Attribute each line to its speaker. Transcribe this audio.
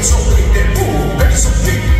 Speaker 1: Making some people, making some people.